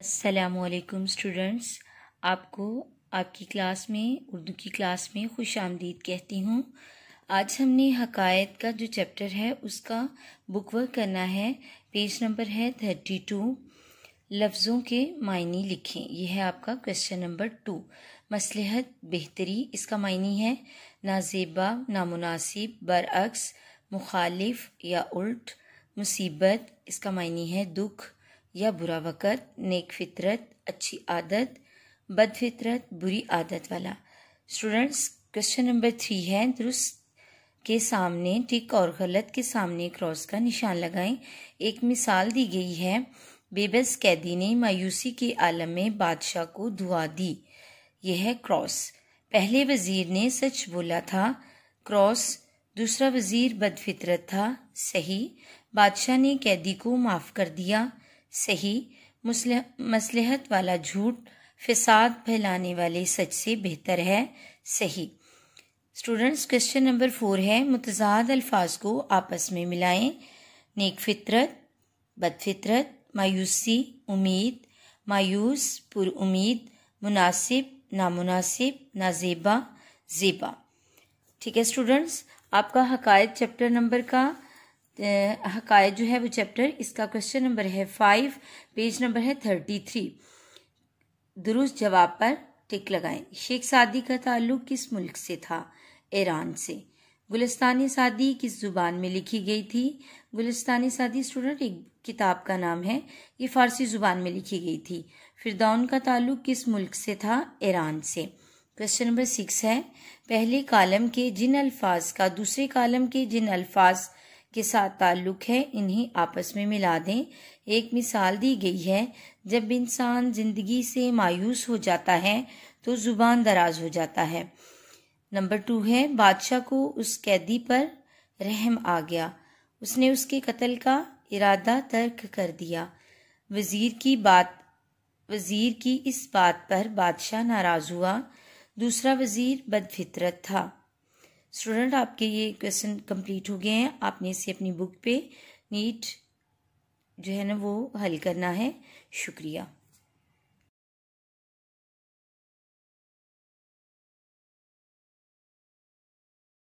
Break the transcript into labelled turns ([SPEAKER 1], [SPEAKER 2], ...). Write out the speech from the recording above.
[SPEAKER 1] असलकुम स्टूडेंट्स आपको आपकी क्लास में, उर्दू की क्लास में खुश आमदीद कहती हूँ। आज हमने हकायत का जो चैप्टर है, उसका बुक वर्क करना है। पेज नंबर है थर्टी टू लफ्ज़ों के मायने लिखें। यह है आपका क्वेश्चन नंबर टू मसलहत बेहतरी, इसका मायनी है। नाजेबा, नामुनासिब, बरअक्स, मुखालिफ या उल्ट, मुसीबत, इसका मायनी है दुख। या बुरा वक़्त, नेक फितरत, अच्छी आदत, बद फितरत, बुरी आदत वाला। स्टूडेंट्स, क्वेश्चन नंबर थ्री है, दुरुस्त के सामने टिक और गलत के सामने क्रॉस का निशान लगाएँ। एक मिसाल दी गई है, बेबस कैदी ने मायूसी के आलम में बादशाह को दुआ दी। यह है क्रॉस पहले वज़ीर ने सच बोला था क्रॉस दूसरा वज़ीर बदफितरत था, सही। बादशाह ने कैदी को माफ़ कर दिया। सही मसलहत वाला झूठ फसाद फैलाने वाले सच से बेहतर है। सही। स्टूडेंट्स, क्वेश्चन नंबर फोर है, मुतजाद अल्फाज को आपस में मिलाएँ। नेक फितरत बदफितरत मायूसी, उम्मीद, मायूस, पुर उम्मीद, मुनासिब, नामुनासिब, नाजेबा, जेबा। ठीक है, स्टूडेंट्स, आपका हकायत चैप्टर नंबर का हकायत जो है वो चैप्टर इसका क्वेश्चन नंबर है फाइव पेज नंबर है थर्टी थ्री दुरुस्त जवाब पर टिक लगाएँ। शेख सादी का ताल्लुक किस मुल्क से था? ईरान से। गुलिस्तानी सादी किस ज़ुबान में लिखी गई थी? गुलिस्तानी सादी स्टूडेंट एक किताब का नाम है, ये फारसी ज़ुबान में लिखी गई थी। फिरदौन का ताल्लुक किस मुल्क से था? ईरान से। क्वेश्चन नंबर सिक्स है, पहले कालम के जिन अल्फाज का, दूसरे कालम के जिन अल्फाज के साथ ताल्लुक है, इन्हें आपस में मिला दें। एक मिसाल दी गई है, जब इंसान ज़िंदगी से मायूस हो जाता है तो ज़ुबान दराज हो जाता है। नंबर टू है, बादशाह को उस कैदी पर रहम आ गया। उसने उसके कत्ल का इरादा तर्क कर दिया। वज़ीर की बात, वज़ीर की इस बात पर बादशाह नाराज़ हुआ। दूसरा वज़ीर बदफितरत था। स्टूडेंट, आपके ये क्वेश्चन कंप्लीट हो गए हैं। आपने इसे अपनी बुक पे नीट जो है ना वो हल करना है। शुक्रिया।